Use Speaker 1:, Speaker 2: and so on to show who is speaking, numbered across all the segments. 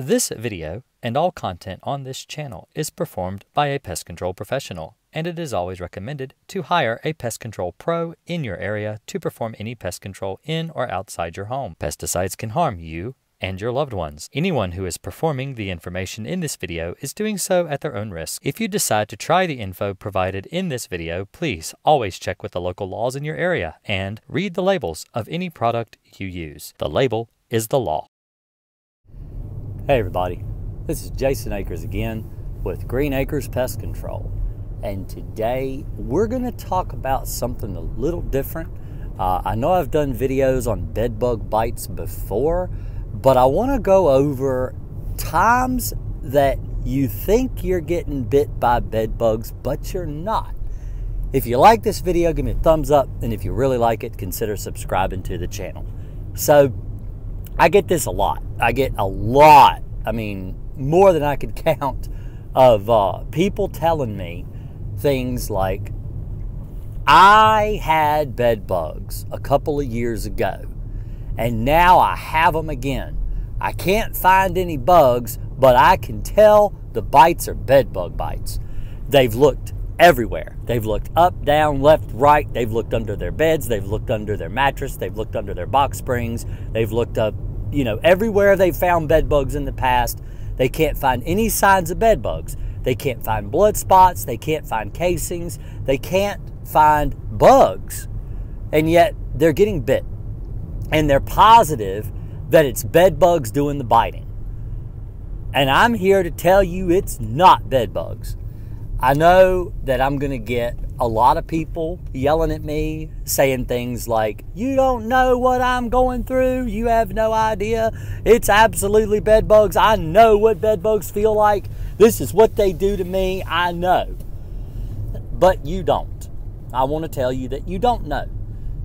Speaker 1: This video and all content on this channel is performed by a pest control professional, and it is always recommended to hire a pest control pro in your area to perform any pest control in or outside your home. Pesticides can harm you and your loved ones. Anyone who is performing the information in this video is doing so at their own risk. If you decide to try the info provided in this video, please always check with the local laws in your area and read the labels of any product you use. The label is the law.
Speaker 2: Hey everybody, this is Jason Akers again with Green Akers Pest Control. And today we're going to talk about something a little different. Uh, I know I've done videos on bedbug bites before, but I want to go over times that you think you're getting bit by bedbugs, but you're not. If you like this video, give me a thumbs up, and if you really like it, consider subscribing to the channel. So, I get this a lot. I get a lot, I mean, more than I could count, of uh, people telling me things like, I had bed bugs a couple of years ago, and now I have them again. I can't find any bugs, but I can tell the bites are bed bug bites. They've looked everywhere. They've looked up, down, left, right. They've looked under their beds. They've looked under their mattress. They've looked under their box springs. They've looked up you know, everywhere they've found bed bugs in the past, they can't find any signs of bed bugs. They can't find blood spots. They can't find casings. They can't find bugs. And yet they're getting bit. And they're positive that it's bed bugs doing the biting. And I'm here to tell you it's not bed bugs. I know that I'm going to get a lot of people yelling at me, saying things like, You don't know what I'm going through. You have no idea. It's absolutely bed bugs. I know what bed bugs feel like. This is what they do to me. I know. But you don't. I want to tell you that you don't know.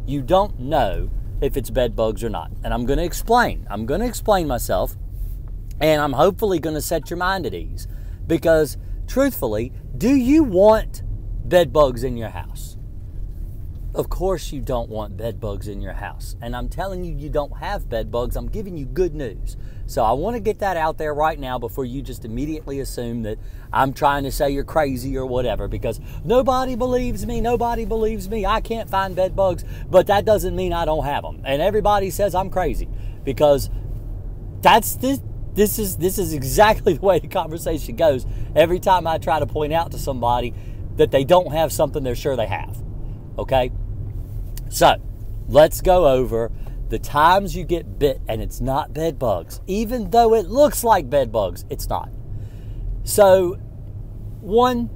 Speaker 2: You don't know if it's bed bugs or not. And I'm going to explain. I'm going to explain myself. And I'm hopefully going to set your mind at ease. Because, truthfully, do you want bed bugs in your house. Of course, you don't want bed bugs in your house. And I'm telling you, you don't have bed bugs. I'm giving you good news. So I want to get that out there right now before you just immediately assume that I'm trying to say you're crazy or whatever because nobody believes me. Nobody believes me. I can't find bed bugs, but that doesn't mean I don't have them. And everybody says I'm crazy because that's this. This is this is exactly the way the conversation goes. Every time I try to point out to somebody that they don't have something they're sure they have. Okay? So, let's go over the times you get bit and it's not bed bugs. Even though it looks like bed bugs, it's not. So, one,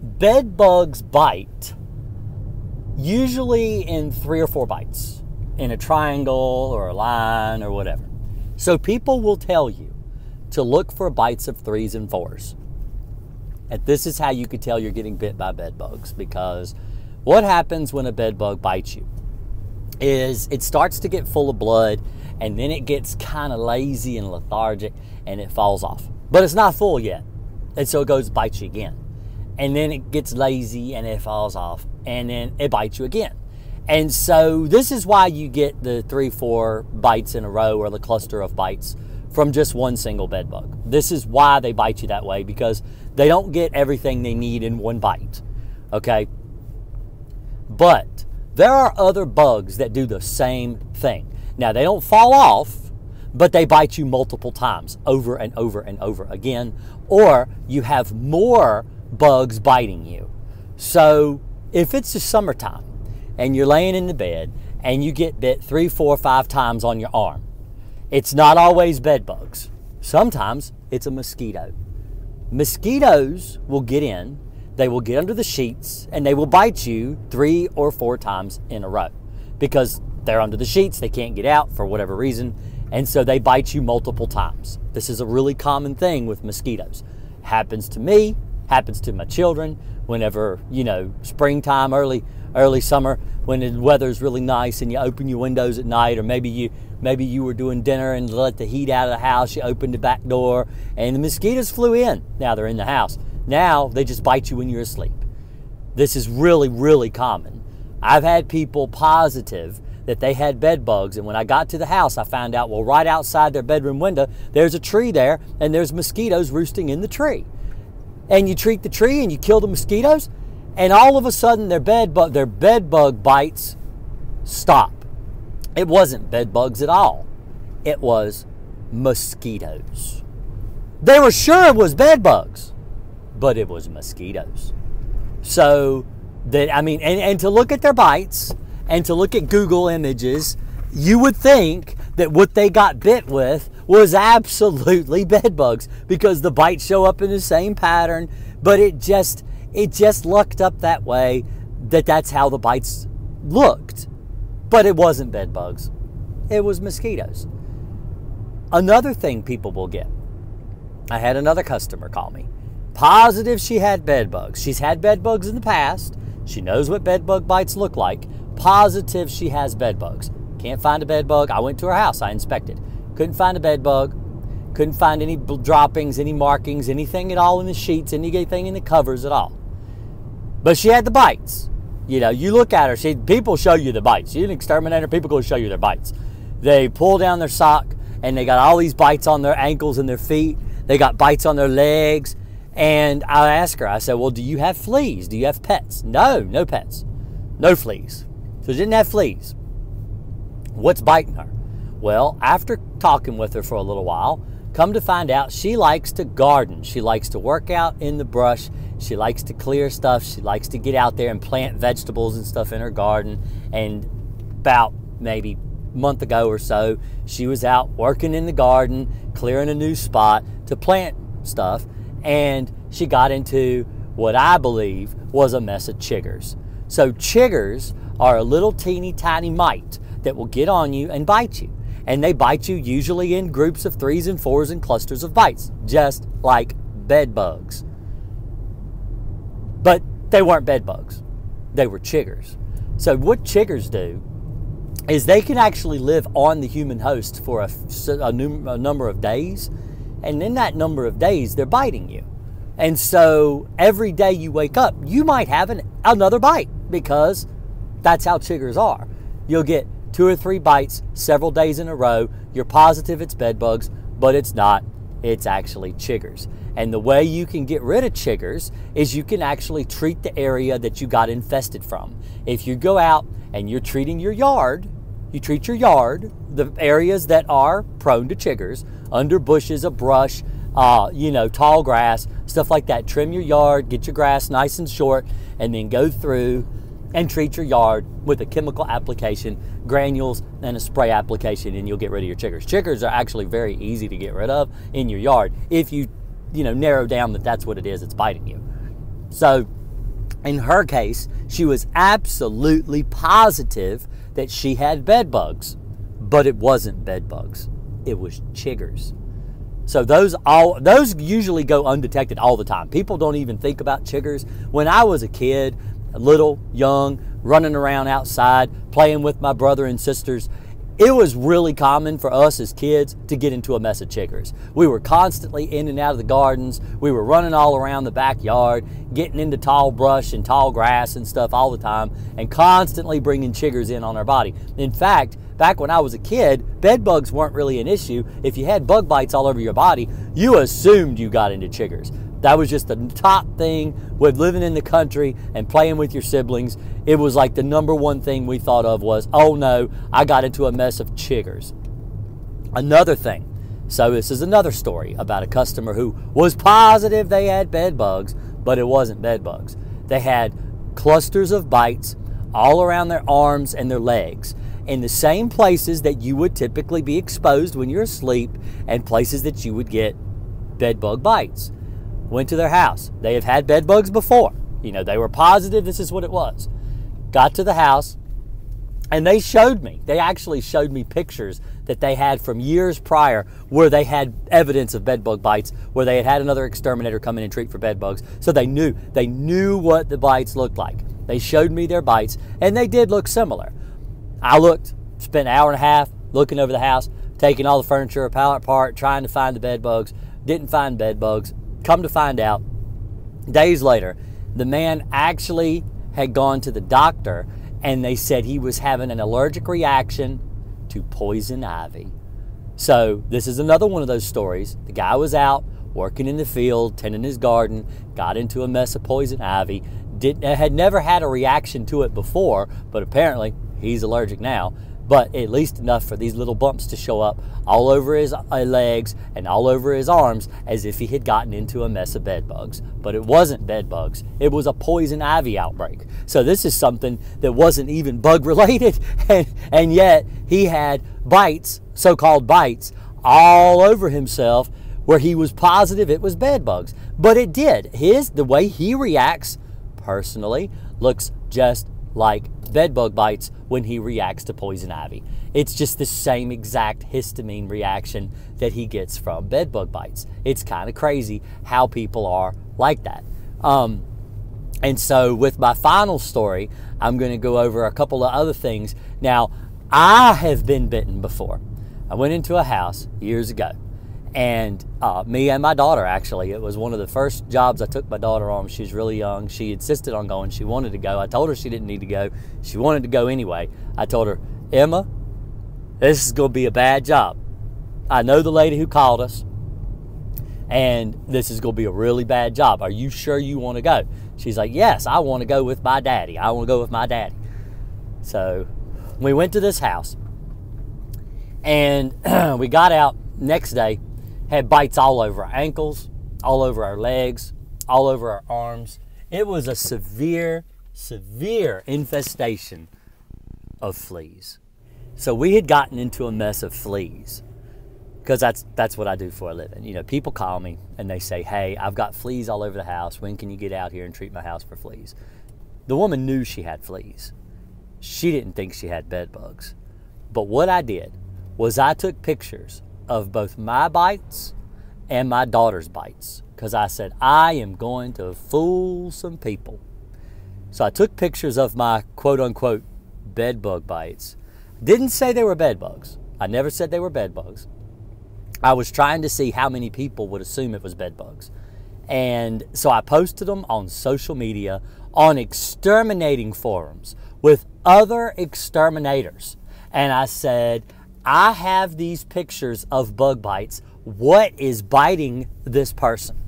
Speaker 2: bed bugs bite usually in three or four bites in a triangle or a line or whatever. So, people will tell you to look for bites of threes and fours. And this is how you could tell you're getting bit by bed bugs because what happens when a bed bug bites you is it starts to get full of blood and then it gets kind of lazy and lethargic and it falls off. But it's not full yet. And so it goes bites you again. And then it gets lazy and it falls off and then it bites you again. And so this is why you get the three, four bites in a row or the cluster of bites from just one single bed bug. This is why they bite you that way because they don't get everything they need in one bite. Okay? But there are other bugs that do the same thing. Now, they don't fall off, but they bite you multiple times over and over and over again, or you have more bugs biting you. So, if it's the summertime and you're laying in the bed and you get bit three, four, five times on your arm, it's not always bed bugs. Sometimes it's a mosquito. Mosquitoes will get in, they will get under the sheets, and they will bite you three or four times in a row because they're under the sheets, they can't get out for whatever reason, and so they bite you multiple times. This is a really common thing with mosquitoes. Happens to me, happens to my children whenever, you know, springtime, early early summer when the weather's really nice and you open your windows at night or maybe you maybe you were doing dinner and let the heat out of the house you opened the back door and the mosquitoes flew in now they're in the house now they just bite you when you're asleep this is really really common i've had people positive that they had bed bugs. And when I got to the house, I found out, well, right outside their bedroom window, there's a tree there and there's mosquitoes roosting in the tree. And you treat the tree and you kill the mosquitoes, and all of a sudden their bed bug, their bed bug bites stop. It wasn't bed bugs at all. It was mosquitoes. They were sure it was bed bugs, but it was mosquitoes. So that I mean, and, and to look at their bites and to look at Google images, you would think that what they got bit with was absolutely bed bugs because the bites show up in the same pattern, but it just it just lucked up that way that that's how the bites looked. But it wasn't bed bugs. It was mosquitoes. Another thing people will get. I had another customer call me. Positive she had bed bugs. She's had bed bugs in the past. She knows what bed bug bites look like. Positive she has bed bugs. Can't find a bed bug. I went to her house. I inspected. Couldn't find a bed bug. Couldn't find any droppings, any markings, anything at all in the sheets, anything in the covers at all. But she had the bites. You know, you look at her. She people show you the bites. You're an exterminator. People go show you their bites. They pull down their sock and they got all these bites on their ankles and their feet. They got bites on their legs. And I asked her, I said, Well, do you have fleas? Do you have pets? No, no pets. No fleas. So she didn't have fleas. What's biting her? Well, after talking with her for a little while, come to find out she likes to garden. She likes to work out in the brush. She likes to clear stuff. She likes to get out there and plant vegetables and stuff in her garden. And about maybe month ago or so, she was out working in the garden, clearing a new spot to plant stuff, and she got into what I believe was a mess of chiggers. So, chiggers are a little teeny tiny mite that will get on you and bite you. And they bite you usually in groups of threes and fours and clusters of bites, just like bed bugs. But they weren't bed bugs, they were chiggers. So, what chiggers do is they can actually live on the human host for a, a, num- a, number of days. And in that number of days, they're biting you. And so every day you wake up, you might have an, another bite because that's how chiggers are. You'll get two or three bites several days in a row. You're positive it's bed bugs, but it's not. It's actually chiggers. And the way you can get rid of chiggers is you can actually treat the area that you got infested from. If you go out and you're treating your yard, you treat your yard, the areas that are prone to chiggers, under bushes, a brush, uh, you know, tall grass, stuff like that. Trim your yard, get your grass nice and short, and then go through and treat your yard with a chemical application, granules, and a spray application, and you'll get rid of your chiggers. Chiggers are actually very easy to get rid of in your yard if you, you know, narrow down that that's what it is that's biting you. So, in her case, she was absolutely positive that she had bed bugs, but it wasn't bed bugs. It was chiggers. So those all those usually go undetected all the time. People don't even think about chiggers. When I was a kid, little, young, running around outside, playing with my brother and sisters, it was really common for us as kids to get into a mess of chiggers. We were constantly in and out of the gardens. We were running all around the backyard, getting into tall brush and tall grass and stuff all the time, and constantly bringing chiggers in on our body. In fact, back when I was a kid, bed bugs weren't really an issue. If you had bug bites all over your body, you assumed you got into chiggers. That was just the top thing with living in the country and playing with your siblings. It was like the number one thing we thought of was, oh no, I got into a mess of chiggers. Another thing. So this is another story about a customer who was positive they had bed bugs, but it wasn't bed bugs. They had clusters of bites all around their arms and their legs in the same places that you would typically be exposed when you're asleep and places that you would get bed bug bites went to their house. They have had bed bugs before. You know, they were positive this is what it was. Got to the house, and they showed me, they actually showed me pictures that they had from years prior where they had evidence of bed bug bites, where they had had another exterminator come in and treat for bed bugs. So they knew, they knew what the bites looked like. They showed me their bites, and they did look similar. I looked, spent an hour and a half looking over the house, taking all the furniture apart, trying to find the bed bugs. Didn't find bed bugs. Come to find out, days later, the man actually had gone to the doctor and they said he was having an allergic reaction to poison ivy. So, this is another one of those stories. The guy was out working in the field, tending his garden, got into a mess of poison ivy, did, had never had a reaction to it before, but apparently he's allergic now but at least enough for these little bumps to show up all over his uh, legs and all over his arms as if he had gotten into a mess of bed bugs. But it wasn't bed bugs, it was a poison ivy outbreak. So this is something that wasn't even bug related, and, and yet he had bites, so called bites, all over himself where he was positive it was bed bugs. But it did. His, the way he reacts personally, looks just like bedbug bites when he reacts to poison ivy. It's just the same exact histamine reaction that he gets from bedbug bites. It's kind of crazy how people are like that. Um, and so, with my final story, I'm going to go over a couple of other things. Now, I have been bitten before. I went into a house years ago and uh, me and my daughter, actually, it was one of the first jobs I took my daughter on. She was really young. She insisted on going. She wanted to go. I told her she didn't need to go. She wanted to go anyway. I told her, Emma, this is going to be a bad job. I know the lady who called us, and this is going to be a really bad job. Are you sure you want to go? She's like, Yes, I want to go with my daddy. I want to go with my daddy. So we went to this house, and we got out next day had bites all over our ankles, all over our legs, all over our arms. It was a severe, severe infestation of fleas. So we had gotten into a mess of fleas because that's that's what I do for a living. You know, people call me and they say, "Hey, I've got fleas all over the house. When can you get out here and treat my house for fleas?" The woman knew she had fleas. She didn't think she had bed bugs. But what I did was I took pictures of both my bites and my daughter's bites because I said, I am going to fool some people. So I took pictures of my quote unquote bed bug bites. Didn't say they were bed bugs. I never said they were bed bugs. I was trying to see how many people would assume it was bed bugs. And so I posted them on social media on exterminating forums with other exterminators. And I said, I have these pictures of bug bites. What is biting this person?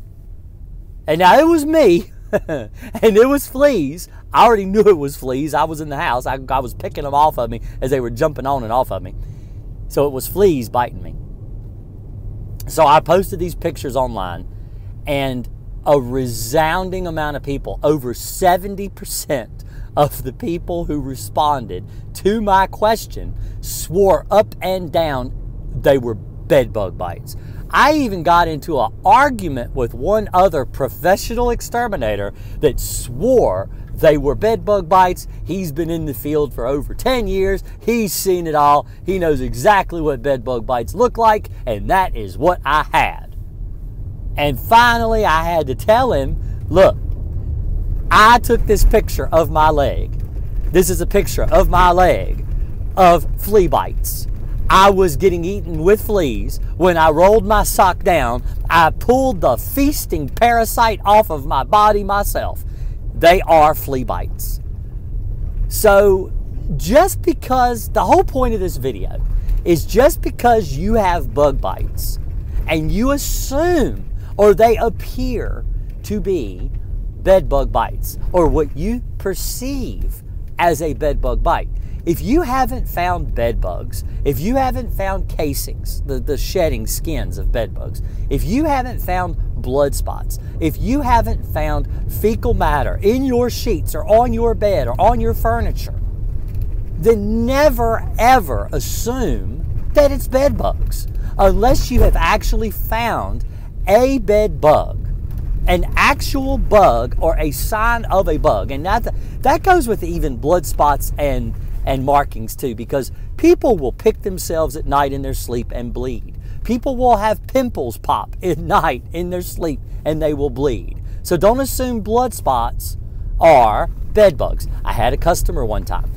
Speaker 2: And now it was me, and it was fleas. I already knew it was fleas. I was in the house. I, I was picking them off of me as they were jumping on and off of me. So it was fleas biting me. So I posted these pictures online, and a resounding amount of people, over 70%, of the people who responded to my question swore up and down they were bedbug bites. I even got into an argument with one other professional exterminator that swore they were bedbug bites. He's been in the field for over 10 years. He's seen it all. He knows exactly what bedbug bites look like, and that is what I had. And finally, I had to tell him look, I took this picture of my leg. This is a picture of my leg of flea bites. I was getting eaten with fleas. When I rolled my sock down, I pulled the feasting parasite off of my body myself. They are flea bites. So, just because the whole point of this video is just because you have bug bites and you assume or they appear to be bed bug bites or what you perceive as a bed bug bite. If you haven't found bed bugs, if you haven't found casings, the, the shedding skins of bed bugs, if you haven't found blood spots, if you haven't found fecal matter in your sheets or on your bed or on your furniture, then never ever assume that it's bed bugs unless you have actually found a bed bug an actual bug or a sign of a bug. And that, that goes with even blood spots and, and markings too, because people will pick themselves at night in their sleep and bleed. People will have pimples pop at night in their sleep and they will bleed. So don't assume blood spots are bed bugs. I had a customer one time.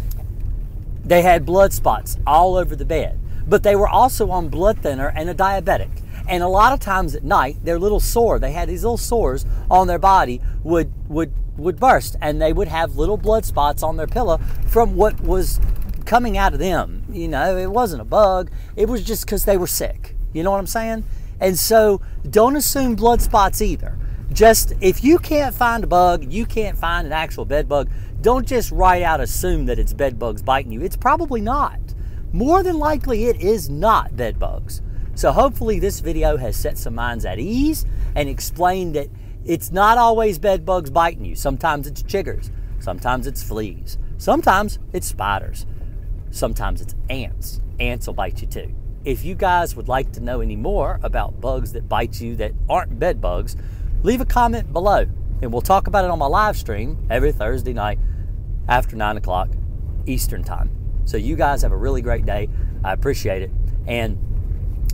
Speaker 2: They had blood spots all over the bed, but they were also on blood thinner and a diabetic. And a lot of times at night, their little sore, they had these little sores on their body would would would burst and they would have little blood spots on their pillow from what was coming out of them. You know, it wasn't a bug. It was just because they were sick. You know what I'm saying? And so don't assume blood spots either. Just if you can't find a bug, you can't find an actual bed bug, don't just right out assume that it's bed bugs biting you. It's probably not. More than likely, it is not bed bugs. So hopefully this video has set some minds at ease and explained that it's not always bed bugs biting you. Sometimes it's chiggers. Sometimes it's fleas. Sometimes it's spiders. Sometimes it's ants. Ants will bite you too. If you guys would like to know any more about bugs that bite you that aren't bed bugs, leave a comment below and we'll talk about it on my live stream every Thursday night after 9 o'clock Eastern Time. So you guys have a really great day. I appreciate it. And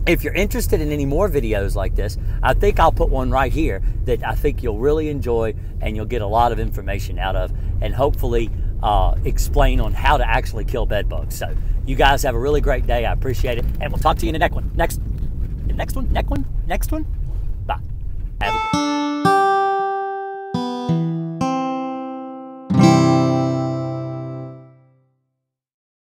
Speaker 2: if you're interested in any more videos like this, I think I'll put one right here that I think you'll really enjoy and you'll get a lot of information out of and hopefully uh, explain on how to actually kill bed bugs. So you guys have a really great day. I appreciate it. And we'll talk to you in the next one. Next, next one, next one, next one.